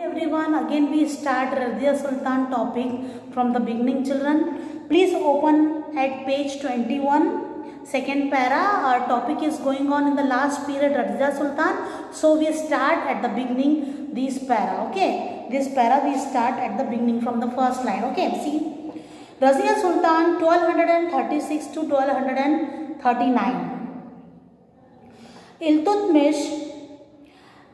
everyone again we start Razia Sultan topic from the beginning children. Please open at page 21 second para. Our topic is going on in the last period Razia Sultan. So we start at the beginning this para okay? This para we start at the beginning from the first line okay? See Razia Sultan 1236 to 1239 Iltutmish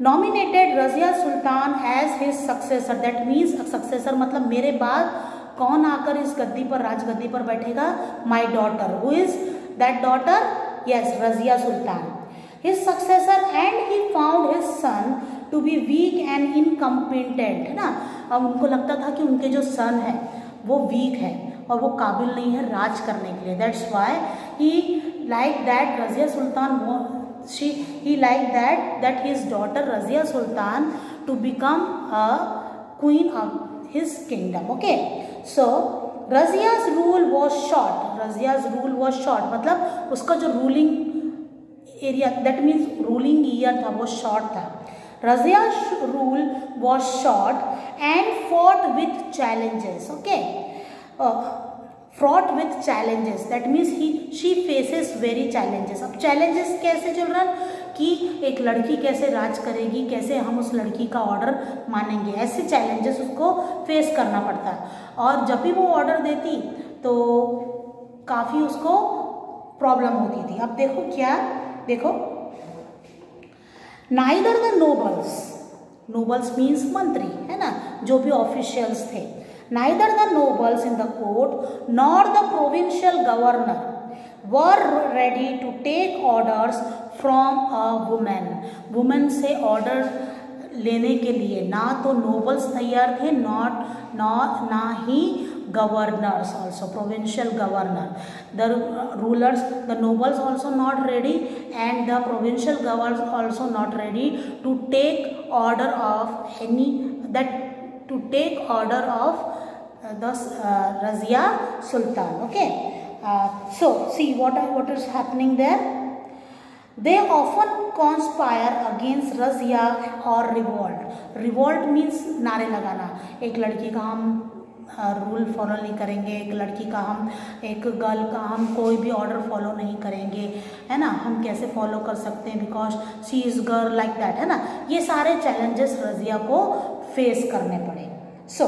nominated Razia Sultan as his successor that means successor मतलब मेरे बाद कौन आकर इस गद्दी पर, राजगद्दी पर बैठेगा? My daughter who is that daughter yes Razia Sultan his successor and he found his son to be weak and incompetent है ना? अब उनको लगता था कि उनके जो सन है, वो वीक है और वो काबिल नहीं है राज करने के लिए। That's why he like that Razia Sultan she he liked that that his daughter Razia Sultan to become a queen of his kingdom okay so Razia's rule was short Razia's rule was short मतलब उसका जो ruling area that means ruling year था वो short था rule was short and fought with challenges okay uh, fraught with challenges that means he she faces very challenges अब challenges कैसे children कि एक लड़की कैसे राज करेगी, कैसे हम उस लड़की का ऑर्डर मानेंगे? ऐसे चैलेंजेस उसको फेस करना पड़ता है। और जब भी वो ऑर्डर देती तो काफ़ी उसको प्रॉब्लम होती थी। अब देखो क्या, देखो। Neither the nobles nobles means मंत्री, है ना? जो भी ऑफिशियल्स थे neither the nobles in the court nor the provincial governor were ready to take orders from a woman. Woman से ऑर्डर लेने के लिए। ना तो नोबल्स तैयार थे नॉट नॉट ना ही governors also provincial governor the rulers the nobles also not ready and the provincial governors also not ready to take order of any that to take order of uh, the uh, Razia Sultan. Okay. Uh, so see what are, what is happening there. They often conspire against Razia or revolt. Revolt means नारे लगाना एक लड़की का हम rule follow नहीं करेंगे एक लड़की का हम एक गर्ल का हम कोई भी ऑर्डर फॉलो नहीं करेंगे है ना हम कैसे फॉलो कर सकते हैं because she is girl like that है ना ये सारे चैलेंजेस रजिया को फेस करने पड़े so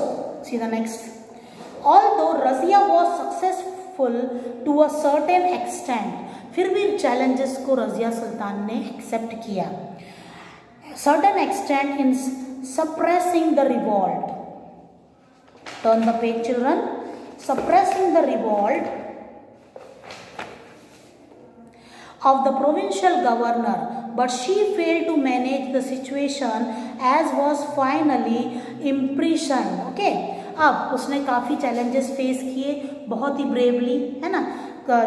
see the next although Razia was successful to a certain extent फिर भी चैलेंजेस को रजिया सुल्तान ने एक्सेप्ट किया certain extent in suppressing the revolt turn the page children suppressing the revolt of the provincial governor but she failed to manage the situation as was finally imprisoned. Okay अब उसने काफ़ी challenges face किए, बहुत ही bravely है ना?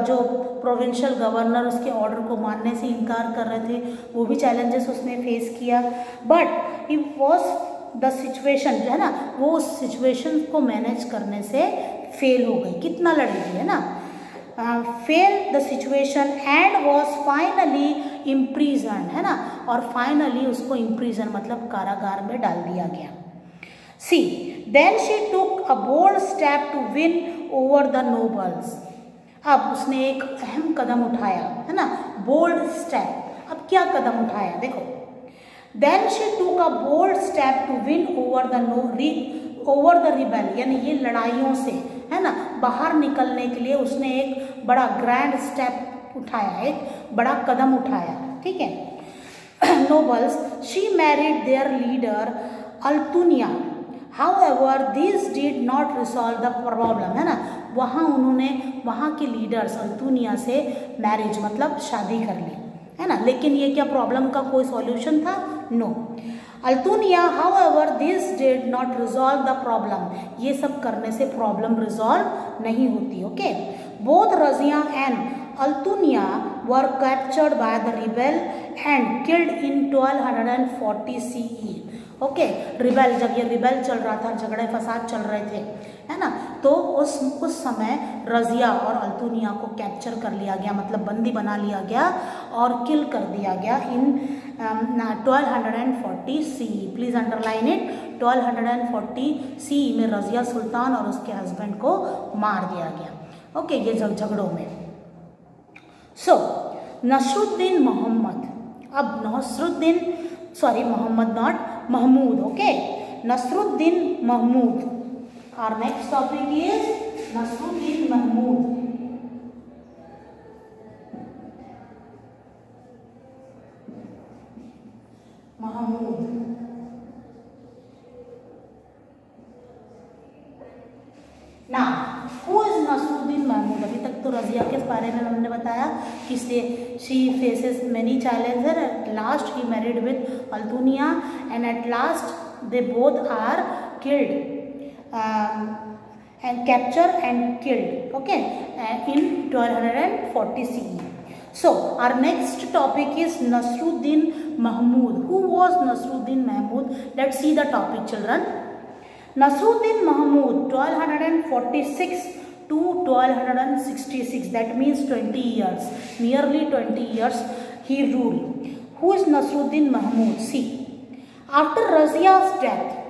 जो provincial governor उसके ऑर्डर को मानने से इनकार कर रहे थे, वो भी चैलेंजेस उसने फेस किया। But he was the situation है ना? वो उस सिचुएशन को मैनेज करने से फेल हो गई। कितना लड़ेगी, है ना? Fail the situation and was finally imprison है ना? और फाइनली उसको इम्प्रीजन मतलब कारागार में डाल दिया गया। See then she took a bold step to win over the nobles अब उसने एक अहम कदम उठाया, है ना? बोल्ड स्टेप अब क्या कदम उठाया? देखो। Then she took a bold step to win over the no री ओवर द रिबेल यानी ये लड़ाइयों से, है ना? बाहर निकलने के लिए उसने एक बड़ा ग्रैंड स्टेप उठाया, एक बड़ा कदम उठाया, ठीक है? Nobles she married their leader Altunia however this did not resolve the problem है ना? वहाँ उन्होंने, वहाँ के लीडर्स अल्तुनिया से मैरिज मतलब शादी कर ली, है ना? लेकिन ये क्या प्रॉब्लम का कोई सॉल्यूशन था? No Altunia however this did not resolve the problem ये सब करने से प्रॉब्लम रिजॉल्व नहीं होती okay both Razia and Altunia were captured by the rebel and killed in 1240 CE okay rebel जब ये रिबेल चल रहा था, झगड़े, फसाद चल रहे थे, है ना? तो उस उस समय रजिया और अल्तुनिया को कैप्चर कर लिया गया मतलब बंदी बना लिया गया और किल कर दिया गया in twelve hundred and forty C please underline it 1240 C में रजिया सुल्तान और उसके हस्बैंड को मार दिया गया। ओके ये झगड़ों में। सो नसरुद्दीन मोहम्मद। अब Nasiruddin sorry Mohammad not Mahmud okay Nasiruddin Mahmud. Our next topic is Nasiruddin Mahmud ना हु इज़ नसरुद्दीन महमूद अभी तक तो रजिया के बारे में हमने बताया कि she faces many challenge last he married with Altunia and at last they both are killed and capture and killed okay in twelve so our next topic is Nasiruddin Mahmud who was Nasiruddin Mahmud let see the topic children Nasiruddin Mahmud twelve hundred and forty six to 1266 that means 20 years nearly 20 years he ruled who is nasruddin mahmud see after razia's death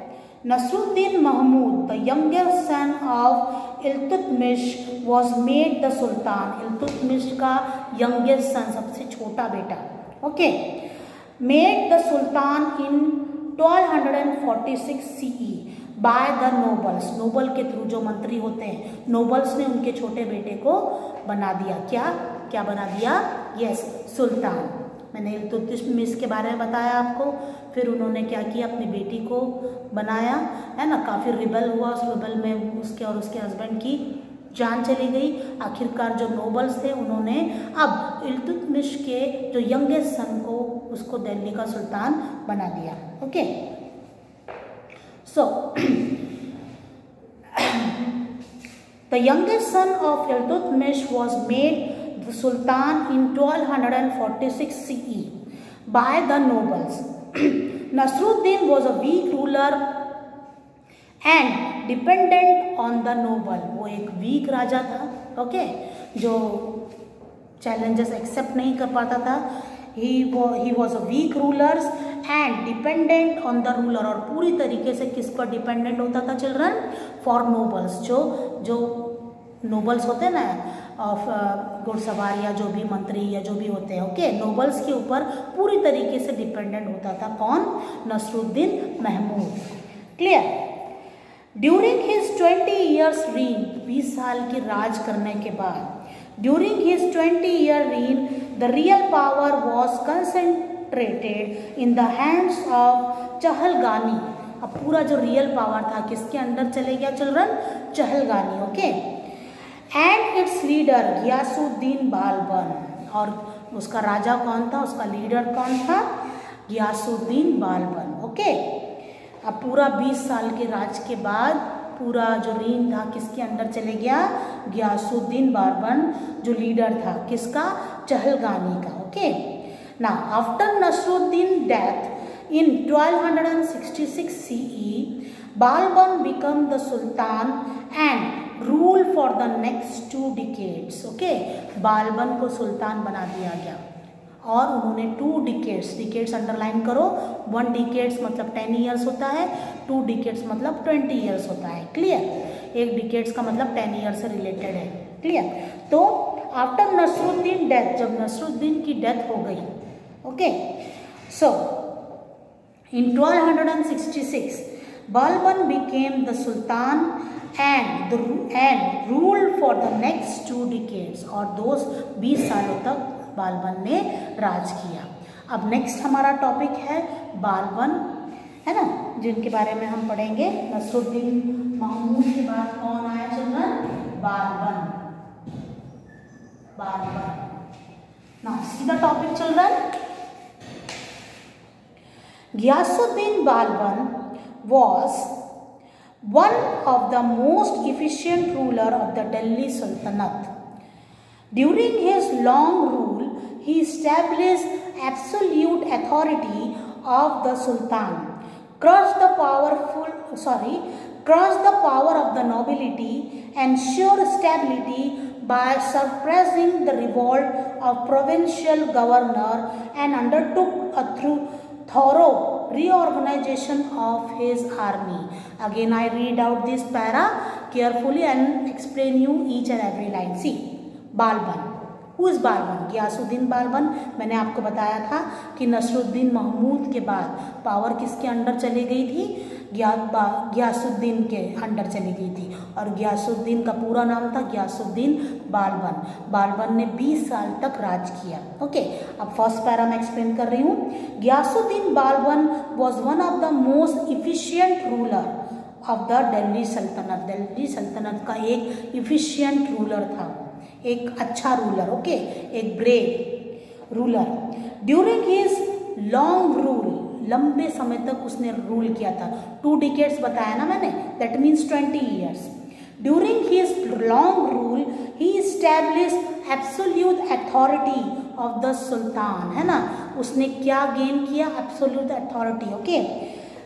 Nasruddin Mahmud, the youngest son of Iltutmish, was made the Sultan. Iltutmish का youngest son, सबसे छोटा बेटा. Okay. Made the Sultan in 1246 CE by the nobles noble के through जो मंत्री होते हैं nobles ने उनके छोटे बेटे को बना दिया। क्या? क्या बना दिया? Yes sultan. मैंने इल्तुतमिश के बारे में बताया आपको। फिर उन्होंने क्या किया? अपनी बेटी को बनाया, है ना? काफ़ी रिबल हुआ उस रिबल में, उसके और उसके हस्बैंड की जान चली गई। आखिरकार जो नोबल्स थे, उन्होंने अब इल्तुतमिश के जो यंगेस्ट सन को, उसको दिल्ली का सुल्तान बना दिया। Okay so the youngest son of Iltutmish was made the Sultan in 1246 CE by the nobles. Nasruddin was a weak ruler and dependent on the noble. वो एक वीक राजा था okay? जो चैलेंजेस एक्सेप्ट नहीं कर पाता था he he was a weak rulers and dependent on the ruler और पूरी तरीके से किस पर डिपेंडेंट होता था चिल्ड्रन फॉर नोबल्स जो जो नोबल्स होते हैं ना ऑफ़ घुड़सवार या जो भी मंत्री या जो भी होते हैं ओके नोबल्स के ऊपर पूरी तरीके से डिपेंडेंट होता था कौन? Nasiruddin Mahmud. Clear during his twenty years reign बीस साल के राज करने के बाद during his twenty year reign the real power was concentrated in hands of Chahalgani अब पूरा जो रियल पावर था, किसके अंडर चले गया children Chahalgani okay and its leader Ghiyasuddin Balban और उसका राजा कौन था? उसका लीडर कौन था? गियासुद्दीन बालबन ओके अब पूरा 20 साल के राज के बाद पूरा जो रीन था, किसके अंदर चले गया? गियासुद्दीन बालबन जो लीडर था, किसका? चहलगानी का ओके ना after Nasiruddin death in 1266 CE Balban become the sultan and rule for the next two decades okay Balban को सुल्तान बना दिया गया। और उन्होंने टू डिकेट्स डिकेट्स अंडरलाइन करो वन डिकेट्स मतलब टेन ईयर्स होता है टू डिकेट्स मतलब ट्वेंटी ईयर्स होता है क्लियर एक डिकेट्स का मतलब टेन ईयर से रिलेटेड है क्लियर तो आफ्टर नसरुद्दीन डेथ जब नसरुद्दीन की डेथ हो गई okay so in 1266 Balban became the sultan and the and ruled for the next two decades, और दो बीस सालों तक बालबन ने राज किया। अब नेक्स्ट हमारा टॉपिक है बालबन है ना? जिनके बारे में हम पढ़ेंगे। नसरुद्दीन महमूद के बाद कौन आया children Balban Balban now see the topic children Ghyasuddin Balban was one of the most efficient ruler of the Delhi Sultanate. During his long rule, he established absolute authority of the Sultan, crushed the powerful, sorry, crushed the power of the nobility, ensured stability by suppressing the revolt of provincial governor and undertook a thorough reorganization of his army. Again i read out this para carefully and explain you each and every line. See balban उस बालबन गयासुद्दीन बालबन मैंने आपको बताया था कि नसरुद्दीन महमूद के बाद power किसके under चली गई थी? गयासुद्दीन के अंडर चली गई थी। और गयासुद्दीन का पूरा नाम था गयासुद्दीन बालबन बालबन ने 20 साल तक राज किया। ओके, अब फ़र्स्ट पैरा मैं एक्सप्लेन कर रही हूँ। Ghiyasuddin Balban was one of the most efficient ruler of the Delhi Sultanate Delhi Sultanate का एक इफिशियंट रूलर था। एक अच्छा रूलर ओके एक brave ruler during his long rule लंबे समय तक उसने रूल किया था। टू डिकेट्स बताया ना मैंने? That means twenty years during his long rule he establish absolute authority of the sultan है ना? उसने क्या गेन किया? Absolute authority okay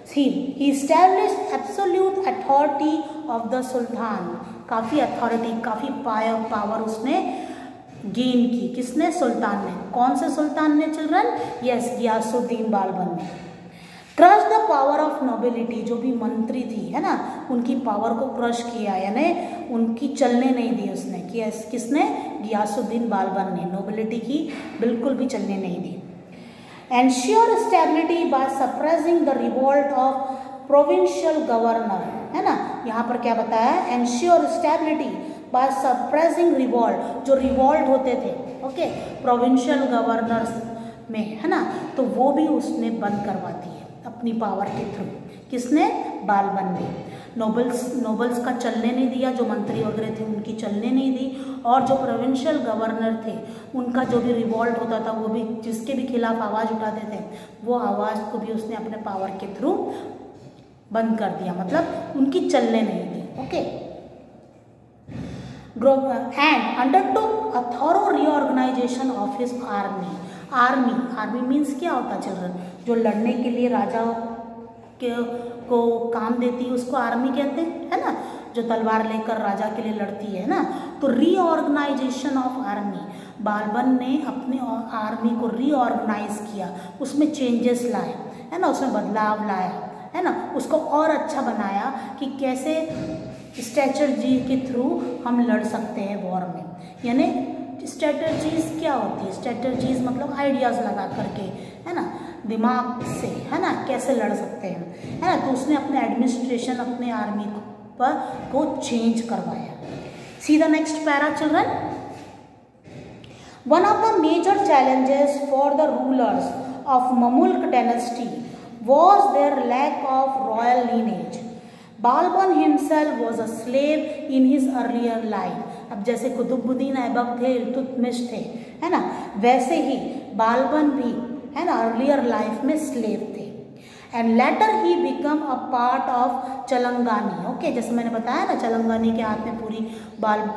he establish absolute authority of the sultan काफ़ी अथॉरिटी काफ़ी पायर पावर उसने गेन की। किसने? सुल्तान ने। कौन से सुल्तान ने चिल्ड्रन यस गियासुद्दीन बालबन ने crush the power of nobility जो भी मंत्री थी, है ना? उनकी पावर को क्रश किया, यानी उनकी चलने नहीं दी उसने। कि किसने? गियासुद्दीन बालबन ने। नोबिलिटी की बिल्कुल भी चलने नहीं दी। Ensure stability by suppressing the revolt of provincial governor है ना? यहाँ पर क्या बताया? Ensure stability by suppressing revolt जो रिवॉल्ट होते थे ओके प्रोविंशियल गवर्नर्स में, है ना? तो वो भी उसने बंद करवा दी है, अपनी पावर के थ्रू किसने? बालबन ने। नोबल्स नोबल्स का चलने नहीं दिया, जो मंत्री वगैरह थे, उनकी चलने नहीं दी। और जो प्रोविंशियल गवर्नर थे, उनका जो भी रिवॉल्ट होता था, वो भी, जिसके भी खिलाफ आवाज़ उठाते थे, वो आवाज़ को भी उसने अपने पावर के थ्रू बंद कर दिया मतलब उनकी चलने नहीं दी okay and undertook a thorough reorganization of his army army army means क्या होता चिल्ड्रन जो लड़ने के लिए राजा के, को काम देती है, उसको आर्मी कहते हैं, है ना? जो तलवार लेकर राजा के लिए लड़ती है ना? तो रीऑर्गेनाइजेशन ऑफ़ आर्मी बालबन ने अपने आर्मी को रीऑर्गेनाइज किया, उसमें चेंजेस लाए, है ना? उसमें बदलाव लाया। है ना? उसको और अच्छा बनाया कि कैसे स्ट्रेटजी के थ्रू हम लड़ सकते हैं वॉर में। यानी स्ट्रेटजीज क्या होती है? स्ट्रेटजीज मतलब आइडियाज़ लगा करके, है ना? दिमाग से, है ना? कैसे लड़ सकते हैं? है ना? तो उसने अपने एडमिनिस्ट्रेशन अपने आर्मी पर को चेंज करवाया। See the next para children one of the major challenges for the rulers of Mamluk dynasty was their lack of royal lineage. Balban himself was a slave in his earlier life अब जैसे कुतुबुद्दीन ऐबक थे इल्तुतमिश थे है ना? वैसे ही बालबन भी है ना अर्लियर लाइफ में स्लेव थे। And later he become a part of Chahalgani okay जैसे मैंने बताया ना चलंगानी के हाथ में पूरी बाल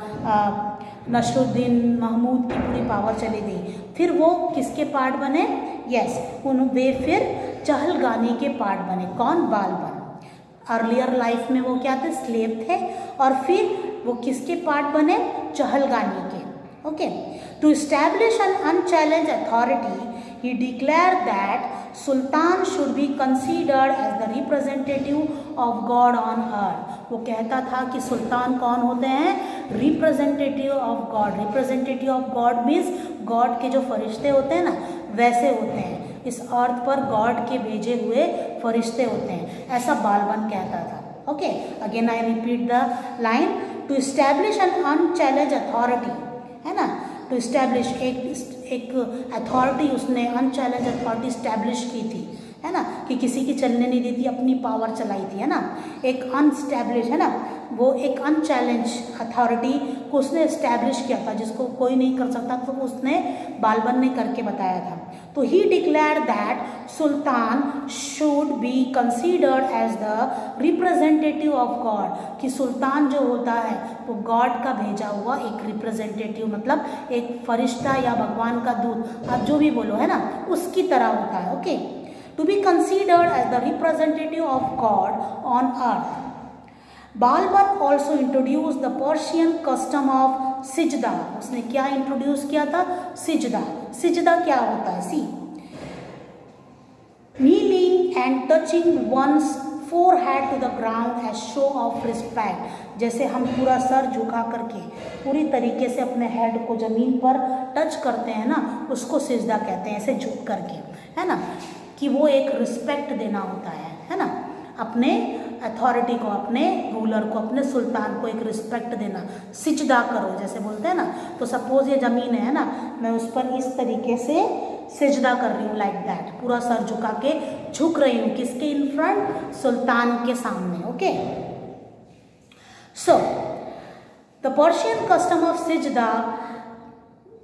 नशरुद्दीन महमूद की पूरी पावर चली गई। फिर वो किसके पार्ट बने? यस yes, उन वे फिर चहलगानी के पार्ट बने। कौन बालबन अर्लियर लाइफ में वो क्या थे? स्लेव थे। और फिर वो किसके पार्ट बने? चहलगानी के। Okay to establish an unchallenge authority he declare that sultan should be considered as the representative of god on earth. वो कहता था कि सुल्तान कौन होते हैं? Representative of god representative of god means god के जो फरिश्ते होते हैं ना, वैसे होते हैं। इस अर्थ पर गॉड के भेजे हुए फरिश्ते होते हैं। ऐसा बालबन कहता था। Okay again I repeat the line to establish an unchallenge authority है ना? टू स्टैब्लिश एक एक अथॉरिटी उसने अनचैलेंज अथॉरिटी स्टैब्लिश की थी, है ना? कि किसी की चलने नहीं दी थी अपनी पावर चलाई थी, है ना? एक अनस्टैब्लिश है ना? वो एक अनचैलेंज अथॉरिटी को उसने इस्टेब्लिश किया था, जिसको कोई नहीं कर सकता तो उसने बालबन ने करके बताया था। तो he declare that sultan should be considered as the representative of god कि सुल्तान जो होता है, वो तो गॉड का भेजा हुआ एक रिप्रेजेंटेटिव मतलब एक फरिश्ता या भगवान का दूत, आप जो भी बोलो, है ना, उसकी तरह होता है okay to be considered as the representative of god on earth Balban also introduce the Persian custom of sijda उसने क्या इंट्रोड्यूस किया था? सिजदा सिजदा क्या होता है? सी kneeling and touching one's forehead to the ground as show of respect. जैसे हम पूरा सर झुका करके पूरी तरीके से अपने हेड को ज़मीन पर टच करते हैं ना, उसको सिजदा कहते हैं, ऐसे झुक करके। है ना? कि वो एक रिस्पेक्ट देना होता है। है ना? अपने अथॉरिटी को अपने रूलर को, अपने सुल्तान को एक रिस्पेक्ट देना। सिजदा करो, जैसे बोलते हैं ना। तो सपोज़ ये ज़मीन है ना, मैं उस पर इस तरीके से सिजदा कर रही हूँ लाइक दैट पूरा सर झुका के झुक रही हूँ, किसके इन फ्रंट सुल्तान के सामने okay so the Persian custom of sijda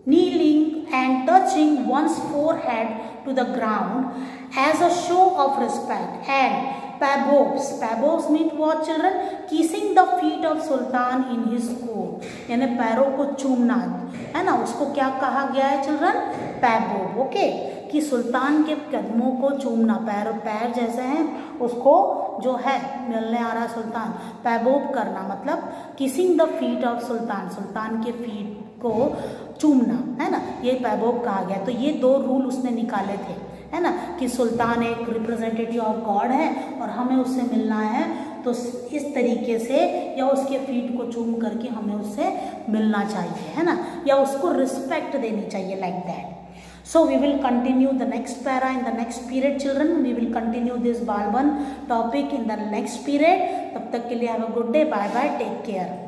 kneeling and touching one's forehead to the ground as a show of respect and paibos paibos meant what children kissing the feet of sultan in his court यानी पैरों को चूमना। है ना? उसको क्या कहा गया है चिल्ड्रन पैबोब ओके कि सुल्तान के कदमों को चूमना। पैर पैर जैसे हैं, उसको जो है, मिलने आ रहा सुल्तान। पैबोब करना मतलब kissing the feet of sultan सुल्तान के फीट को चूमना। है ना? ये पैबोब कहा गया। तो ये दो रूल उसने निकाले थे। है ना, कि सुल्तान एक रिप्रेजेंटेटिव ऑफ़ गॉड है और हमें उससे मिलना है तो इस तरीके से या उसके फीट को चूम करके हमें उससे मिलना चाहिए, है ना? या उसको रिस्पेक्ट देनी चाहिए like that so we will continue the next para in the next period children we will continue this Balban topic in the next period तब तक के लिए have a good day bye bye take care